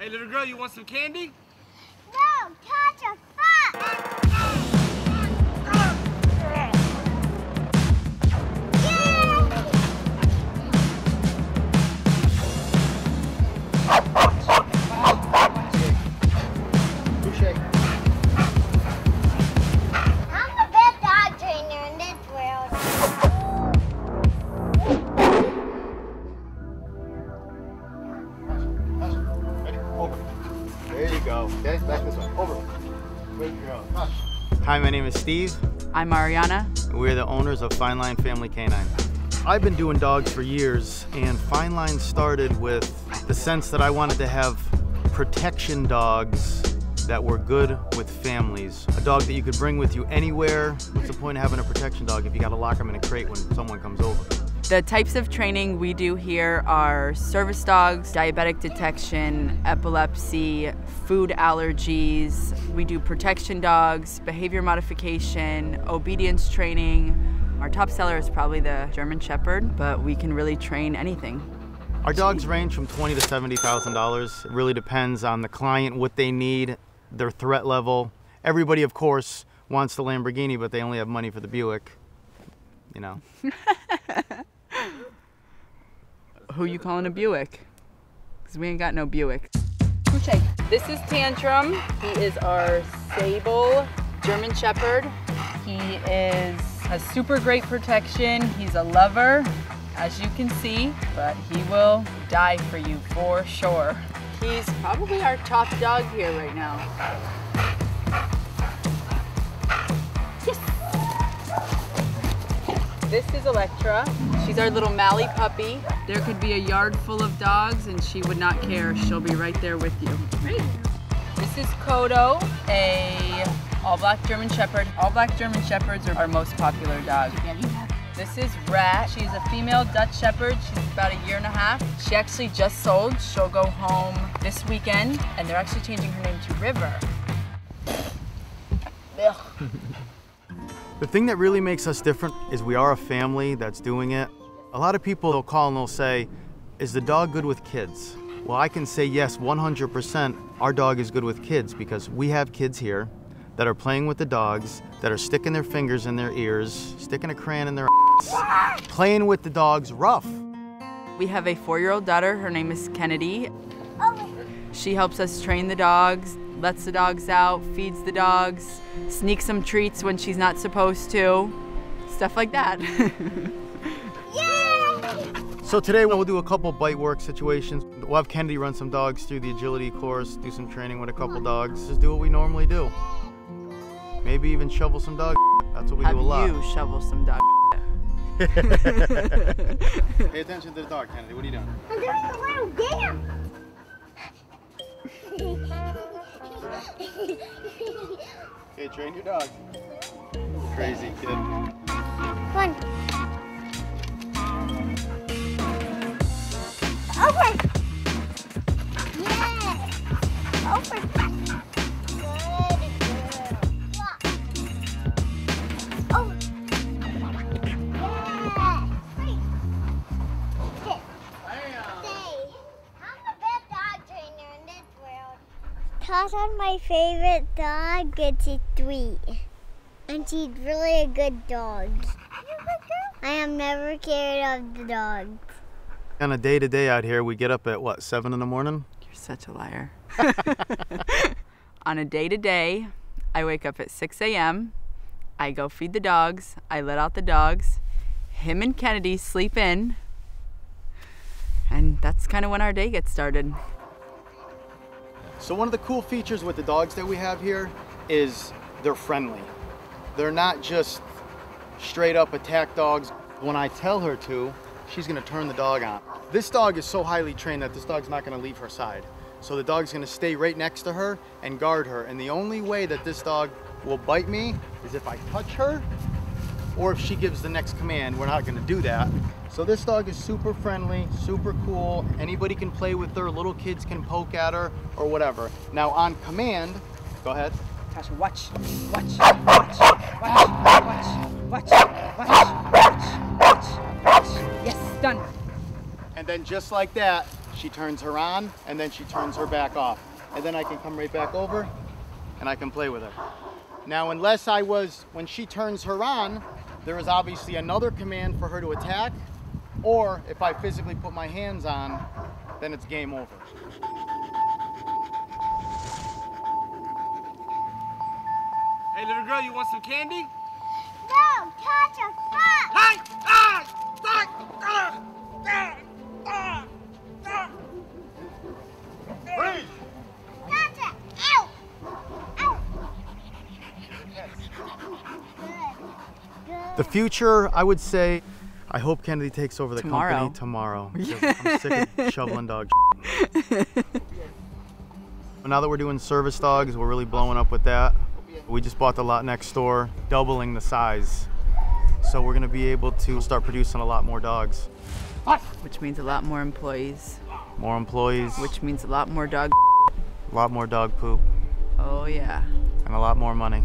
Hey, little girl, you want some candy? No, touch a fuck! Name is Steve. I'm Ariana. We're the owners of Fine Line Family Canine. I've been doing dogs for years, and Fine Line started with the sense that I wanted to have protection dogs that were good with families. A dog that you could bring with you anywhere. What's the point of having a protection dog if you gotta lock them in a crate when someone comes over? The types of training we do here are service dogs, diabetic detection, epilepsy, food allergies. We do protection dogs, behavior modification, obedience training. Our top seller is probably the German Shepherd, but we can really train anything. Our dogs range from twenty to seventy thousand dollars. It really depends on the client, what they need, their threat level. Everybody, of course, wants the Lamborghini, but they only have money for the Buick. You know. Who you calling a Buick? Because we ain't got no Buick. This is Tantrum. He is our sable German Shepherd. He is has super great protection. He's a lover, as you can see, but he will die for you for sure. He's probably our top dog here right now. This is Electra. She's our little Mally puppy. There could be a yard full of dogs and she would not care. She'll be right there with you. This is Kodo, a all black German Shepherd. All black German Shepherds are our most popular dog. This is Rat. She's a female Dutch Shepherd. She's about a year and a half. She actually just sold. She'll go home this weekend and they're actually changing her name to River. The thing that really makes us different is we are a family that's doing it. A lot of people will call and they'll say, Is the dog good with kids? Well, I can say yes, 100%. Our dog is good with kids because we have kids here that are playing with the dogs, that are sticking their fingers in their ears, sticking a crayon in their ass, playing with the dogs rough. We have a four-year-old daughter. Her name is Kennedy. She helps us train the dogs, lets the dogs out, feeds the dogs, sneaks some treats when she's not supposed to, stuff like that. So today we'll do a couple bite work situations. We'll have Kennedy run some dogs through the agility course, do some training with a couple dogs, just do what we normally do. Maybe even shovel some dog. That's what we have do a lot. you shovel some dog. Pay attention to the dog, Kennedy. What are you doing? I'm doing a little dance. Okay, train your dog. Crazy kid. One. Tasha's my favorite dog. It's a sweet. And she's really a good dog. I am never scared of the dogs. On a day to day out here, we get up at what, 7 in the morning? You're such a liar. On a day to day, I wake up at 6 a.m. I go feed the dogs. I let out the dogs. Him and Kennedy sleep in. And that's kind of when our day gets started. So one of the cool features with the dogs that we have here is they're friendly. They're not just straight up attack dogs. When I tell her to, she's gonna turn the dog on. This dog is so highly trained that this dog's not gonna leave her side. So the dog's gonna stay right next to her and guard her. And the only way that this dog will bite me is if I touch her or if she gives the next command. We're not gonna do that. So this dog is super friendly, super cool. Anybody can play with her, little kids can poke at her or whatever. Now on command, go ahead. Tasha, watch, watch, watch, watch, watch, watch, watch, watch, watch, watch. Yes, done. And then just like that, she turns her on, and then she turns her back off. And then I can come right back over and I can play with her. Now, unless I was, when she turns her on, there is obviously another command for her to attack, or if I physically put my hands on, then it's game over. Hey, little girl, you want some candy? No, touch a foot. Hey! Ah! Ah! The future, I would say, I hope Kennedy takes over the Tomorrow. company tomorrow. I'm sick of shoveling dog. now that we're doing service dogs, we're really blowing up with that. We just bought the lot next door, doubling the size. So we're gonna be able to start producing a lot more dogs. Which means a lot more employees, More employees, which means a lot more dog. a lot more dog poop, Oh, yeah. and a lot more money.